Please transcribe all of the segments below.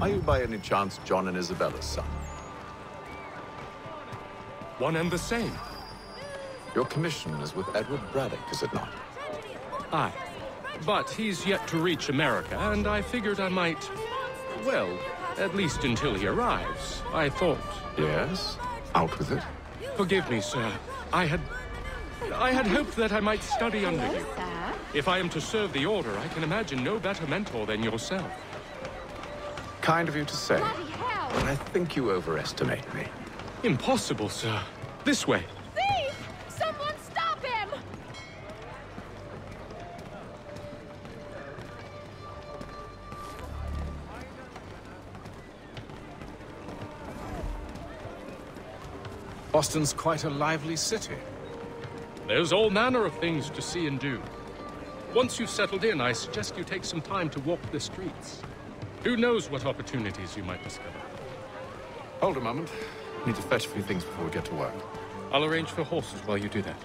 Are you by any chance John and Isabella's son? One and the same. Your commission is with Edward Braddock, is it not? Aye. But he's yet to reach America, and I figured I might... Well, at least until he arrives, I thought. Yes? Out with it. Forgive me, sir. I had... I had hoped that I might study under you. If I am to serve the Order, I can imagine no better mentor than yourself. Kind of you to say. But I think you overestimate me. Impossible, sir. This way. Thief! Someone stop him! Boston's quite a lively city. There's all manner of things to see and do. Once you've settled in, I suggest you take some time to walk the streets. Who knows what opportunities you might discover. Hold a moment. Need to fetch a few things before we get to work. I'll arrange for horses while you do that.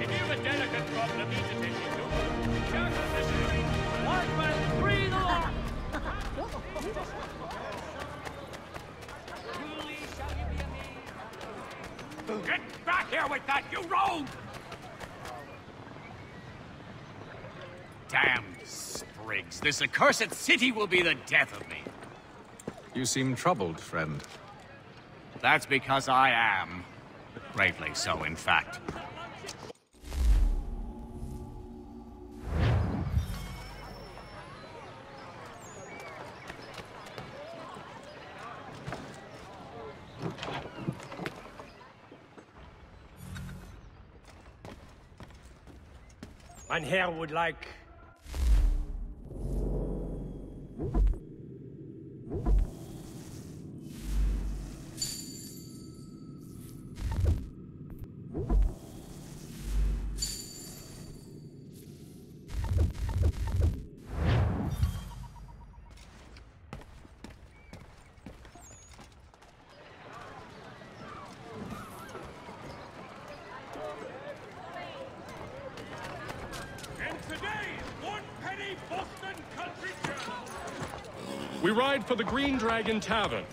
If you've a delicate problem you need to take to, the street. One man, three the law. Truly shall you be amazed. Get back here with that, you rogue! Damned sprigs. This accursed city will be the death of me. You seem troubled, friend. That's because I am. Greatly so, in fact. Mein Herr would like... We ride for the Green Dragon Tavern.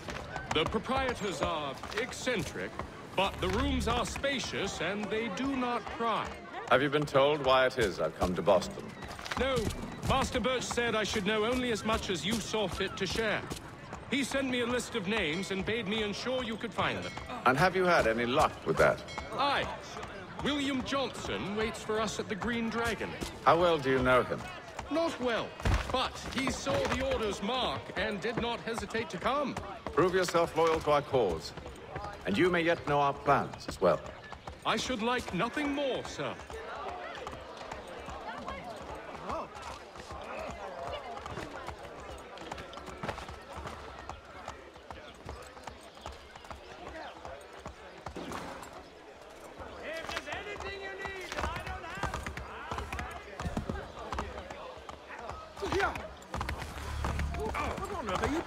The proprietors are eccentric, but the rooms are spacious and they do not pry. Have you been told why it is I've come to Boston? No, Master Birch said I should know only as much as you saw fit to share. He sent me a list of names and bade me ensure you could find them. And have you had any luck with that? Aye. William Johnson waits for us at the Green Dragon. How well do you know him? Not well, but he saw the Order's mark and did not hesitate to come. Prove yourself loyal to our cause. And you may yet know our plans as well. I should like nothing more, sir.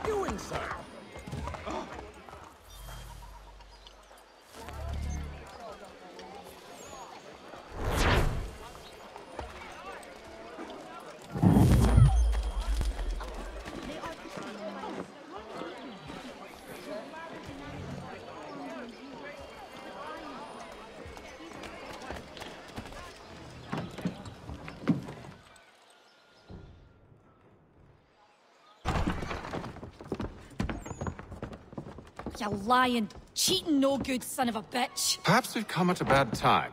Doing, sir? You lying, cheating, no good son of a bitch. Perhaps we've come at a bad time.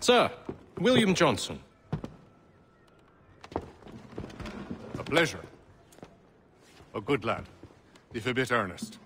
Sir, William Johnson. A pleasure. A good lad, if a bit earnest.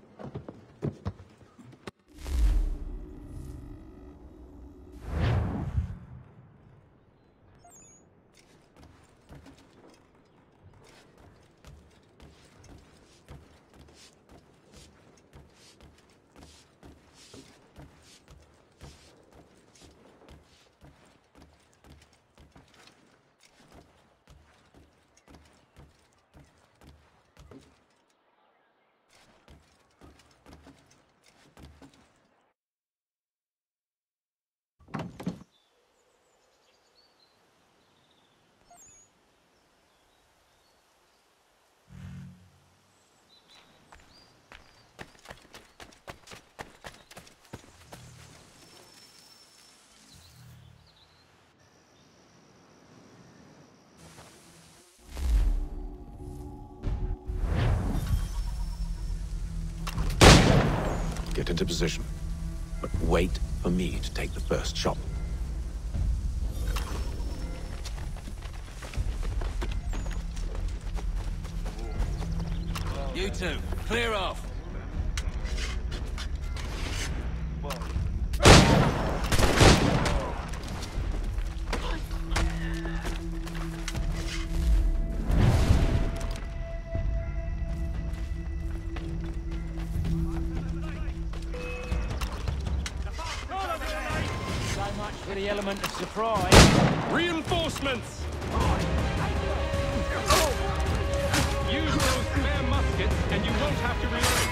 Into position. But wait for me to take the first shot. You two, clear off. For the element of surprise. Reinforcements! Use those spare muskets, and you won't have to reload.